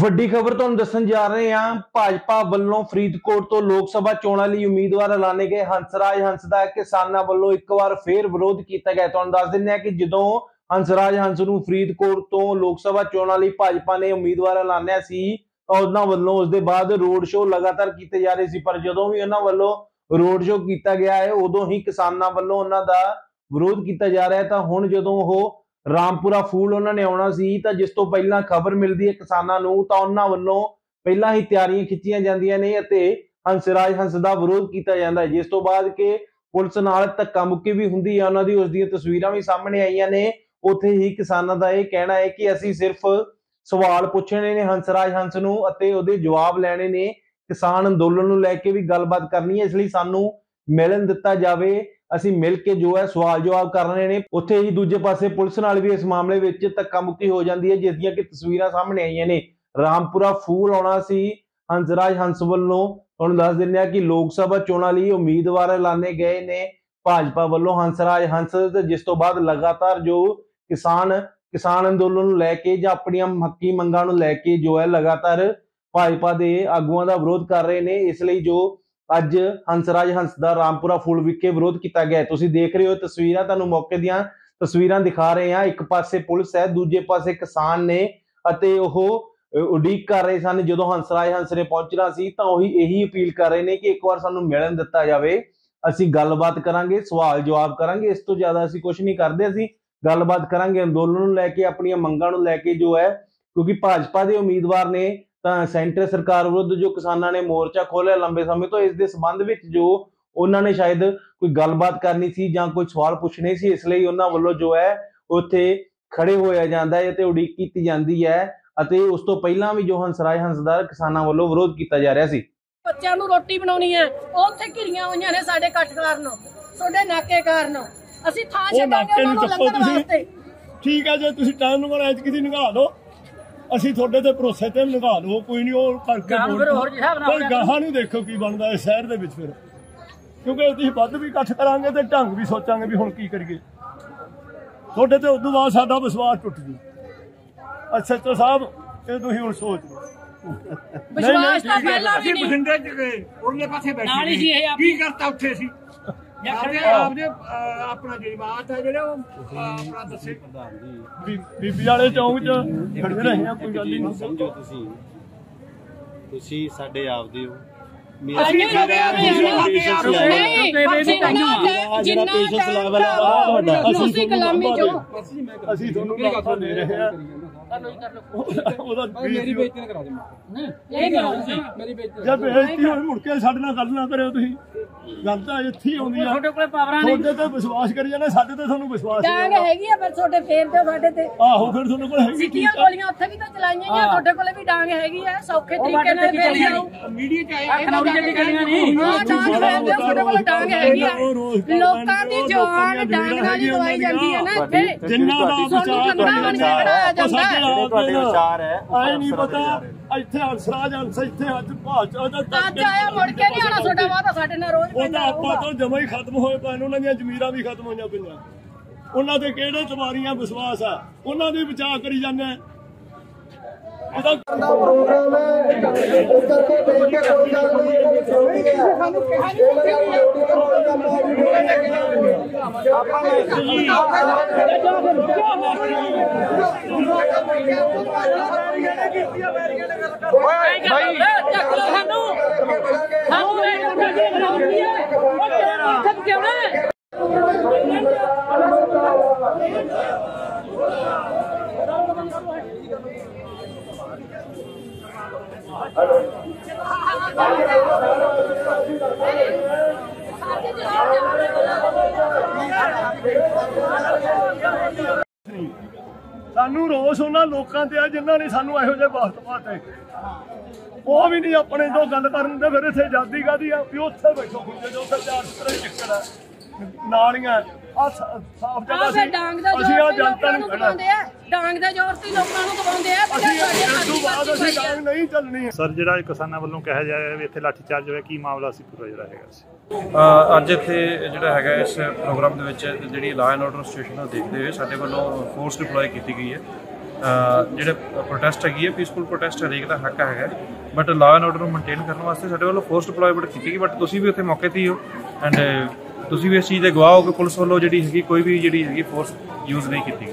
ਵੱਡੀ ਖਬਰ ਤੁਹਾਨੂੰ ਦੱਸਣ ਜਾ ਰਹੇ ਹਾਂ, ਭਾਜਪਾ ਵੱਲੋਂ ਫਰੀਦਕੋਟ ਤੋਂ ਲੋਕ ਸਭਾ ਚੋਣਾਂ ਲਈ ਉਮੀਦਵਾਰ ਐਲਾਨੇ ਗਏ ਹੰਸਰਾਜ। ਹੰਸ ਦਾ ਕਿਸਾਨਾਂ ਵੱਲੋਂ ਇੱਕ ਵਾਰ ਫੇਰ ਵਿਰੋਧ ਕੀਤਾ ਗਿਆ। ਤੁਹਾਨੂੰ ਦੱਸ ਦਿੰਦੇ ਹਾਂ ਕਿ ਜਦੋਂ ਹੰਸਰਾਜ ਹੰਸ ਨੂੰ ਫਰੀਦਕੋਟ ਤੋਂ ਲੋਕ ਸਭਾ ਚੋਣਾਂ ਲਈ ਭਾਜਪਾ ਨੇ ਉਮੀਦਵਾਰ ਐਲਾਨਿਆ ਸੀ, ਤਾਂ ਉਹਨਾਂ ਵੱਲੋਂ ਉਸ ਦੇ ਬਾਅਦ ਰੋਡ ਸ਼ੋਅ ਲਗਾਤਾਰ ਕੀਤੇ ਜਾ ਰਹੇ ਸੀ। ਪਰ ਜਦੋਂ ਵੀ ਉਹਨਾਂ ਵੱਲੋਂ ਰੋਡ ਸ਼ੋਅ ਕੀਤਾ ਗਿਆ ਹੈ, ਉਦੋਂ ਹੀ ਕਿਸਾਨਾਂ ਵੱਲੋਂ ਉਹਨਾਂ ਦਾ ਵਿਰੋਧ ਕੀਤਾ ਜਾ ਰਿਹਾ ਹੈ। ਤਾਂ ਹੁਣ ਜਦੋਂ ਉਹ ਰਾਮਪੁਰਾ ਫੂਲ ਉਹਨਾਂ ਨੇ ਆਉਣਾ ਸੀ, ਤਾਂ ਜਿਸ ਤੋਂ ਪਹਿਲਾਂ ਖਬਰ ਮਿਲਦੀ ਹੈ ਕਿਸਾਨਾਂ ਨੂੰ, ਤਾਂ ਉਹਨਾਂ ਵੱਲੋਂ ਪਹਿਲਾਂ ਹੀ ਤਿਆਰੀਆਂ ਖਿੱਚੀਆਂ ਜਾਂਦੀਆਂ ਨੇ ਅਤੇ ਹੰਸਰਾਜ ਹੰਸ ਦਾ ਵਿਰੋਧ ਕੀਤਾ ਜਾਂਦਾ ਹੈ। ਜਿਸ ਤੋਂ ਬਾਅਦ ਕਿ ਪੁਲਿਸ ਨਾਲ ਧੱਕਾ ਮੁੱਕੀ ਵੀ ਹੁੰਦੀ ਹੈ ਉਹਨਾਂ ਦੀ ਉਸ ਦੀਆਂ ਤਸਵੀਰਾਂ ਵੀ ਸਾਹਮਣੇ ਆਈਆਂ ਨੇ। ਉੱਥੇ ਹੀ ਕਿਸਾਨਾਂ ਦਾ ਇਹ ਕਹਿਣਾ ਹੈ ਕਿ ਅਸੀਂ ਸਿਰਫ ਸਵਾਲ ਪੁੱਛਣੇ ਨੇ ਹੰਸਰਾਜ ਹੰਸ ਨੂੰ ਅਤੇ ਉਹਦੇ ਜਵਾਬ ਲੈਣੇ ਨੇ। ਕਿਸਾਨ ਅੰਦੋਲਨ ਨੂੰ ਲੈ ਕੇ ਵੀ ਗੱਲਬਾਤ ਕਰਨੀ ਹੈ, ਇਸ ਲਈ ਸਾਨੂੰ ਮਿਲਣ ਦਿੱਤਾ ਜਾਵੇ। ਅਸੀਂ ਮਿਲ ਕੇ ਜੋ ਹੈ ਸਵਾਲ ਜਵਾਬ ਕਰਨੇ ਨੇ। ਉੱਥੇ ਹੀ ਦੂਜੇ ਪਾਸੇ ਪੁਲਿਸ ਨਾਲ ਵੀ ਇਸ ਮਾਮਲੇ ਵਿੱਚ ਧੱਕਾ ਹੋ ਜਾਂਦੀ ਹੈ, ਜਿਸ ਦੀਆਂ ਕਿ ਤਸਵੀਰਾਂ ਸਾਹਮਣੇ ਆਈਆਂ ਨੇ। ਰਾਮਪੁਰਾ ਫੂਲ ਆਉਣਾ ਸੀ ਹੰਸਰਾਜ ਹੰਸ ਵੱਲੋਂ। ਤੁਹਾਨੂੰ ਦੱਸ ਦਿੰਦੇ ਆ ਕਿ ਲੋਕ ਸਭਾ ਚੋਣਾਂ ਲਈ ਉਮੀਦਵਾਰ ਐਲਾਨੇ ਗਏ ਨੇ ਭਾਜਪਾ ਵੱਲੋਂ ਹੰਸਰਾਜ ਹੰਸ ਜਿਸ ਤੋਂ ਬਾਅਦ ਲਗਾਤਾਰ ਜੋ ਕਿਸਾਨ ਕਿਸਾਨ ਅੰਦੋਲਨ ਨੂੰ ਲੈ ਕੇ ਜਾਂ ਆਪਣੀਆਂ ਹੱਕੀ ਮੰਗਾਂ ਨੂੰ ਲੈ ਕੇ ਜੋ ਹੈ ਲਗਾਤਾਰ ਭਾਜਪਾ ਦੇ ਆਗੂਆਂ ਦਾ ਵਿਰੋਧ ਕਰ ਰਹੇ ਨੇ। ਇਸ ਲਈ ਜੋ ਅੱਜ ਹੰਸਰਾਜ ਹੰਸ ਦਾ ਰਾਮਪੁਰਾ ਫੂਲ ਵਿਖੇ ਵਿਰੋਧ ਕੀਤਾ ਗਿਆ ਤੁਸੀਂ ਦੇਖ ਰਹੇ ਹੋ ਤਸਵੀਰਾਂ, ਤੁਹਾਨੂੰ ਮੌਕੇ ਦੀਆਂ ਤਸਵੀਰਾਂ ਦਿਖਾ ਰਹੇ ਹਾਂ। ਇੱਕ ਪਾਸੇ ਪੁਲਿਸ ਹੈ, ਦੂਜੇ ਪਾਸੇ ਕਿਸਾਨ ਨੇ ਅਤੇ ਉਹ ਉਡੀਕ ਕਰ ਰਹੇ ਸਨ। ਜਦੋਂ ਹੰਸਰਾਜ ਹੰਸ ਨੇ ਪਹੁੰਚਣਾ ਸੀ, ਤਾਂ ਉਹੀ ਇਹੀ ਅਪੀਲ ਕਰ ਰਹੇ ਨੇ ਕਿ ਇੱਕ ਵਾਰ ਸਾਨੂੰ ਮਿਲਣ ਦਿੱਤਾ ਜਾਵੇ। ਅਸੀਂ ਗੱਲਬਾਤ ਕਰਾਂਗੇ, ਸਵਾਲ ਜਵਾਬ ਕਰਾਂਗੇ। ਇਸ ਤੋਂ ਜ਼ਿਆਦਾ ਅਸੀਂ ਕੁਝ ਨਹੀਂ ਕਰਦੇ। ਅਸੀਂ ਗੱਲਬਾਤ ਕਰਾਂਗੇ, ਅੰਦੋਲਨ ਨੂੰ ਲੈ ਕੇ, ਆਪਣੀਆਂ ਮੰਗਾਂ ਨੂੰ ਲੈ ਕੇ ਜੋ ਹੈ, ਕਿਉਂਕਿ ਭਾਜਪਾ ਦੇ ਉਮੀਦਵਾਰ ਨੇ ਤਾਂ ਸੈਂਟਰ ਸਰਕਾਰ ਵਿਰੁੱਧ ਜੋ ਕਿਸਾਨਾਂ ਨੇ ਮੋਰਚਾ ਖੋਲ੍ਹਿਆ ਲੰਬੇ ਸਮੇਂ ਤੋਂ ਇਸ ਦੇ ਸੰਬੰਧ ਵਿੱਚ ਜੋ ਉਹਨਾਂ ਨੇ ਸ਼ਾਇਦ ਕੋਈ ਗੱਲਬਾਤ ਕਰਨੀ ਸੀ ਜਾਂ ਕੋਈ ਸਵਾਲ ਪੁੱਛਣੇ ਸੀ ਇਸ ਲਈ ਉਹਨਾਂ ਵੱਲੋਂ ਜੋ ਹੈ ਉੱਥੇ ਖੜੇ ਹੋਇਆ ਜਾਂਦਾ ਹੈ ਤੇ ਉਡੀਕ ਕੀਤੀ ਜਾਂਦੀ ਹੈ ਅਤੇ ਉਸ ਤੋਂ ਪਹਿਲਾਂ ਵੀ ਜੋ ਹੰਸਰਾਜ ਹੰਸ ਦਾ ਕਿਸਾਨਾਂ ਵੱਲੋਂ ਵਿਰੋਧ ਕੀਤਾ ਜਾ ਰਿਹਾ ਸੀ। ਬੱਚਿਆਂ ਨੂੰ ਰੋਟੀ ਬਣਾਉਣੀ ਹੈ ਉਹ ਉੱਥੇ ਘਿਰੀਆਂ ਹੋਈਆਂ ਨੇ ਸਾਡੇ ਕੱਟ ਕਾਰਨ। ਤੁਹਾਡੇ ਨਾਕੇ ਕਾਰਨ। ਅਸੀਂ ਥਾਂ ਛੱਡਾਂਗੇ ਉਹਨਾਂ ਨੂੰ ਲੰਘਣ ਵਾਸਤੇ। ਠੀਕ ਹੈ ਜੇ ਤੁਸੀਂ ਟਾਈਮ ਨੂੰ ਐਤ ਕਿਦੀ ਨਿਗਾਹ ਲਓ ਅਸੀਂ ਤੁਹਾਡੇ ਤੇ ਭਰੋਸੇ ਤੇ ਨਿਗਾਹ ਲਓ ਕੋਈ ਨਹੀਂ ਉਹ ਕਰਕੇ ਫਿਰ ਹੋਰ ਹਿਸਾਬ ਨਾਲ ਕੋਈ ਗਾਹਾਂ ਨੂੰ ਦੇਖੋ ਕੀ ਬਣਦਾ ਇਸ ਸ਼ਹਿਰ ਦੇ ਵਿੱਚ ਫਿਰ। ਕਿਉਂਕਿ ਅਸੀਂ ਵੱਧ ਵੀ ਇਕੱਠ ਕਰਾਂਗੇ ਤੇ ਢੰਗ ਵੀ ਸੋਚਾਂਗੇ ਵੀ ਹੁਣ ਕੀ ਕਰੀਏ। ਤੁਹਾਡੇ ਤੇ ਉਦੋਂ ਬਾਅਦ ਸਾਡਾ ਵਿਸ਼ਵਾਸ ਟੁੱਟ ਜੂ। ਐਸਐਚਓ ਸਾਹਿਬ ਇਹ ਤੁਸੀਂ ਹੁਣ ਸੋਚ ਲਓ। ਵਿਸ਼ਵਾਸ ਤਾਂ ਪਹਿਲਾਂ ਵੀ ਨਹੀਂ। ਬਠਿੰਡੇ ਚ ਗਏ ਉਹਲੇ ਪਾਸੇ ਬੈਠੇ ਨਾਲ ਹੀ ਸੀ। ਸੀ ਇਹ ਆਪਣੀ- ਕੀ ਕਰਤਾ ਉੱਥੇ ਸੀ ਆਪਦੇ ਆਪਦੇ ਅਹ, ਆਪਣਾ ਜਜ਼ਬਾਤ ਹੈ ਜਿਹੜੇ ਉਹ ਅਹ, ਆਪਣਾ ਦੱਸੇ। ਬੀ- ਬੀਬੀ ਵਾਲੇ ਚੌਂਕ 'ਚ ਖੜੇ ਰਹੇ ਆ ਕੋਈ ਗੱਲ ਹੀ ਨਹੀਂ। ਸਮਝੋ ਤੁਸੀਂ। ਤੁਸੀਂ ਸਾਡੇ ਆਪਦੇ ਹੋ। ਅਸੀਂ ਮੇਰਾ ਮੇਰਾ patience level- ਨਹੀਂ ਆਹ ਜਿਹੜਾ patience level ਆ, ਆਹ ਤੁਹਾਡਾ। ਤੁਸੀਂ ਗੁਲਾਮੀ ਚੋਂ। ਅਸੀਂ ਤੁਹਾਨੂੰ ਲਾਫਾ ਦੇ ਰਹੇ ਆ ਉਹਦਾ ਮੇਰੀ ਬੇਇੱਜ਼ਤੀ ਇਹ ਕਰੋ ਜਦ ਬੇਇੱਜ਼ਤੀ ਹੋਈ ਮੁੜ ਕੇ ਸਾਡੇ ਨਾਲ ਗੱਲ ਨਾ ਕਰਿਓ ਤੁਸੀਂ। ਗੱਲ ਤਾਂ ਇੱਥੇ ਹੀ ਆਉਂਦੀ ਆ। ਤੁਹਾਡੇ ਕੋਲੇ ਪਾਵਰਾਂ ਨਹੀਂ। ਤੁਹਾਡੇ ਤੇ ਵਿਸ਼ਵਾਸ ਕਰੀ ਜਾਂਦੇ ਸਾਡੇ ਤੇ ਤੁਹਾਨੂੰ ਵਿਸ਼ਵਾਸ ਡਾਂਗ ਹੈਗੀ। ਆ ਪਰ ਤੁਹਾਡੇ ਫੇਰ ਤੇ ਸਾਡੇ ਤੇ ਆਹੋ ਫਿਰ ਤੁਹਾਨੂੰ ਕੋਲ ਹੈਗੀ ਸਿੱਟੀਆਂ ਠੀਕ ਆ। ਗੋਲੀਆਂ ਉੱਥੇ ਵੀ ਤਾਂ ਚਲਾਈਆਂ ਹੀ। ਆ ਤੁਹਾਡੇ ਕੋਲੇ ਵੀ ਡਾਂਗ ਹੈਗੀ ਆ ਸੌਖੇ ਤਰੀਕੇ ਨਾਲ ਫੇਰ ਜਾਓ। ਮੀਡੀਆ ਚ ਆਏ ਖਨੌਰੀ ਦੇ ਗਲੀਆਂ ਨਹੀਂ। ਹਾਂ ਡਾਂਗ ਫੇਰਦੇ ਆ, ਤੁਹਾਡੇ ਕੋਲ ਡਾਂਗ ਹੈਗੀ ਆ। ਲੋਕਾਂ ਦੀ ਜਵਾਨ ਡਾਂਗ ਨਾਲ ਹੀ ਦਵਾਈ ਜਾਂਦੀ ਹੈ ਨਾ ਇੱਥੇ ਜਿੰਨਾ ਦਾ ਵਿਚਾਰ ਤੁਹਾਡੇ ਵਿਚਾਰ ਹੈ ਆਏ ਨਹੀਂ ਪਤਾ ਇੱਥੇ ਅਨਸਰਾਜ ਅੰਸ ਇੱਥੇ ਅੱਜ ਭਾਜ ਉਹਦਾ ਅੱਜ ਆਇਆ ਮੁੜ ਕੇ ਨਹੀਂ ਆਣਾ ਤੁਹਾਡਾ ਸਾਡੇ ਨਾਲ ਰੋਜ਼ ਉਹਦਾ ਪੈਂਦਾ ਆਪਾਂ ਹੋਊਗਾ ਤੋਂ ਜਮਾ ਹੀ ਖਤਮ ਹੋਏ ਪਏ ਨੇ ਉਹਨਾਂ ਦੀਆਂ ਜ਼ਮੀਰਾਂ ਵੀ ਖਤਮ ਹੋਈਆਂ ਪਈਆਂ ਉਹਨਾਂ ਦੇ ਕਿਹੜੇ ਤਵਾਰੀਆਂ ਵਿਸ਼ਵਾਸ ਆ ਉਹਨਾਂ ਦੀ ਬਚਾਅ ਕਰੀ ਜਾਂਦੇ ਆ ਉਹਦਾ ਪ੍ਰੋਗਰਾਮ ਹੈ ਇਸ ਕਰਕੇ ਦੇਖ ਕੇ ਕੋਈ ਗੱਲ ਨਹੀਂ ਚੋਰੀ ਹੈ ਸਾਨੂੰ ਕਿਹਾ ਭਾਈ ਚੱਕ ਲਓ ਸਾਨੂੰ 我们有你看不见了 ਸਾਨੂੰ ਰੋਸ ਉਹਨਾਂ ਲੋਕਾਂ ਤੇ ਆ ਜਿਨ੍ਹਾਂ ਨੇ ਸਾਨੂੰ ਇਹੋ ਜਿਹੇ ਵਕਤ ਪਾਤੇ। ਉਹ ਵੀ ਨਹੀਂ ਆਪਣੇ ਤੋਂ ਗੱਲ ਕਰਨ ਦੇ ਫਿਰ ਇੱਥੇ ਆਜ਼ਾਦੀ ਕਾਦੀ ਆ? ਵੀ ਉੱਥੇ ਬੈਠੋ ਖੁੰਝੇ ਜੋ ਉੱਥੇ ਚਾਰ ਸਤਰੇ ਚੱਕਰ ਆ। ਨਾਲੀਆਂ ਆ ਸਾਫ਼ ਜਗ੍ਹਾ ਸੀ। ਡਾਂਗ ਦਾ ਅਸੀਂ ਆ ਜ਼ੋਰ ਤੇ ਜਨਤਾ ਲੋਕਾਂ ਨੂੰ ਦਬਾਉਂਦੇ ਆ ਡਾਂਗ ਦਾ ਜ਼ੋਰ ਤੇ ਲੋਕਾਂ ਨੂੰ ਦਬਾਉਂਦੇ ਆ ਇਸ ਤੋਂ ਬਾਅਦ ਅਸੀਂ ਡਾਂਗ ਨਹੀਂ ਚੱਲਣੀ। ਸਰ ਜਿਹੜਾ ਕਿਸਾਨਾਂ ਵੱਲੋਂ ਕਿਹਾ ਜਾ ਰਿਹਾ ਵੀ ਇੱਥੇ ਲਾਠੀ ਚਾਰਜ ਹੋਇਆ ਕੀ ਮਾਮਲਾ ਸੀ ਪੂਰਾ ਜਿਹੜਾ ਹੈਗਾ ਸੀ? ਅ, ਅੱਜ ਇੱਥੇ ਜਿਹੜਾ ਹੈਗਾ ਇਸ ਪ੍ਰੋਗਰਾਮ ਦੇ ਵਿੱਚ ਜਿਹੜੀ ਲਾਅ ਐਂਡ ਆਰਡਰ ਸਿਚੁਏਸ਼ਨ ਨੂੰ ਦੇਖਦੇ ਹੋਏ ਸਾਡੇ ਵੱਲੋਂ ਫੋਰਸ ਡਿਪਲੋਏ ਕੀਤੀ ਗਈ ਹੈ। ਜਿਹੜੇ ਪ੍ਰੋਟੈਸਟ ਹੈਗੀ ਹੈ ਪੀਸਫੁਲ ਪ੍ਰੋਟੈਸਟ ਹਰੇਕ ਦਾ ਹੱਕ ਹੈਗਾ ਬਟ ਲਾਅ ਐਂਡ ਆਰਡਰ ਨੂੰ ਮੇਨਟੇਨ ਕਰਨ ਵਾਸਤੇ ਸਾਡੇ ਵੱਲੋਂ ਫੋਰਸ ਡਿਪਲੋਇਮੈਂਟ ਕੀਤੀ ਗਈ ਬਟ ਤੁਸੀਂ ਵੀ ਉੱਥੇ ਮੌਕੇ ਤੇ ਹੀ ਹੋ। ਐਂਡ ਤੁਸੀਂ ਵੀ ਇਸ ਚੀਜ਼ ਦੇ ਗਵਾਹ ਹੋ ਕਿ ਪੁਲਿਸ ਵੱਲੋਂ ਜਿਹੜੀ ਹੈਗੀ, ਕੋਈ ਵੀ ਜਿਹੜੀ ਹੈਗੀ ਫੋਰਸ ਯੂਜ਼ ਨਹੀਂ ਕੀਤੀ